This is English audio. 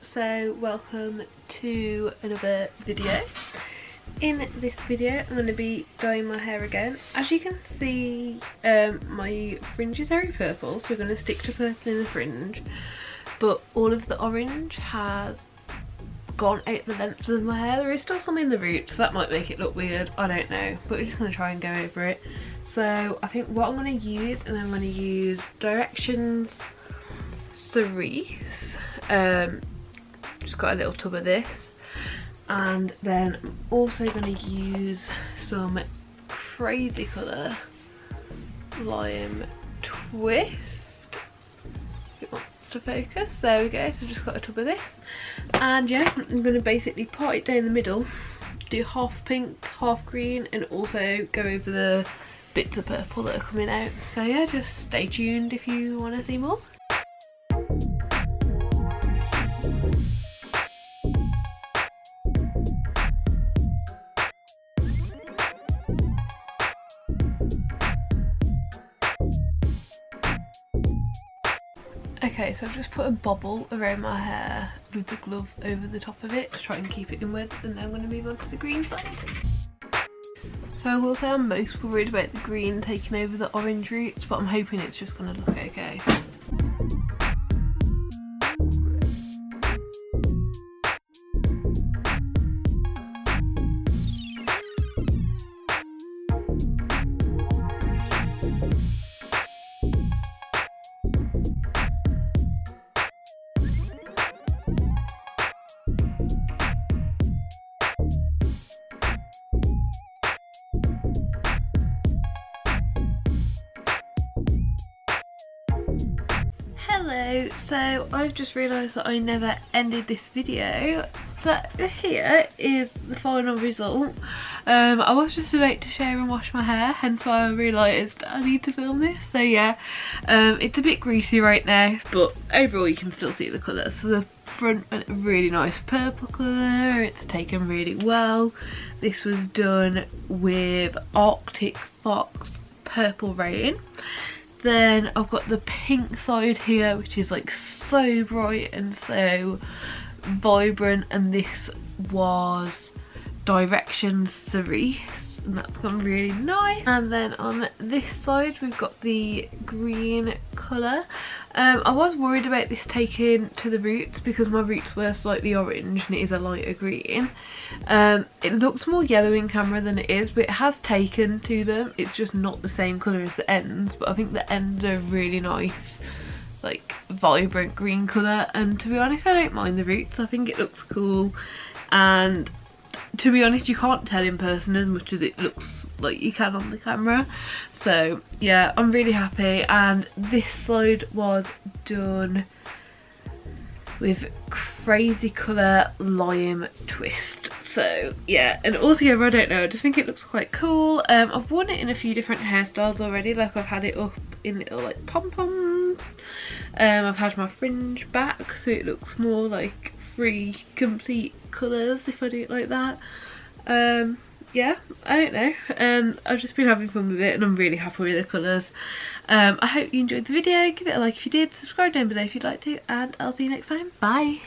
So welcome to another video. In this video I'm going to be dyeing my hair again. As you can see um, my fringe is very purple so we're going to stick to purple in the fringe but all of the orange has gone out the lengths of my hair. There is still some in the roots so that might make it look weird, I don't know but we're just going to try and go over it. So I think what I'm going to use and I'm going to use Directions Cerise um, just got a little tub of this. And then I'm also going to use some crazy colour lime twist. It wants to focus. There we go so just got a tub of this. And yeah I'm going to basically part it down the middle do half pink half green and also go over the bits of purple that are coming out. So yeah just stay tuned if you want to see more Okay, so I've just put a bobble around my hair with the glove over the top of it to try and keep it inward and then I'm going to move on to the green side. So I will say I'm most worried about the green taking over the orange roots but I'm hoping it's just going to look okay. Hello, so I've just realised that I never ended this video. So here is the final result. Um, I was just about to share and wash my hair, hence why I realised I need to film this. So yeah, um, it's a bit greasy right now, but overall you can still see the colour. So the front went a really nice purple colour, it's taken really well. This was done with Arctic Fox Purple Rain. Then I've got the pink side here, which is like so bright and so vibrant. And this was Directions Cerise. And that's gone really nice. And then on this side, we've got the green colour. Um, I was worried about this taking to the roots because my roots were slightly orange and it is a lighter green. Um, it looks more yellow in camera than it is but it has taken to them. It's just not the same colour as the ends but I think the ends are really nice like vibrant green colour and to be honest I don't mind the roots. I think it looks cool and to be honest you can't tell in person as much as it looks like you can on the camera. So yeah I'm really happy. And this side was done with crazy colour lime twist. So yeah and altogether I don't know I just think it looks quite cool. Um, I've worn it in a few different hairstyles already like I've had it up in little like pom-poms. Um, I've had my fringe back so it looks more like three complete colours if I do it like that. Um, yeah, I don't know. Um, I've just been having fun with it and I'm really happy with the colours. Um, I hope you enjoyed the video. Give it a like if you did. Subscribe down below if you'd like to. And I'll see you next time. Bye.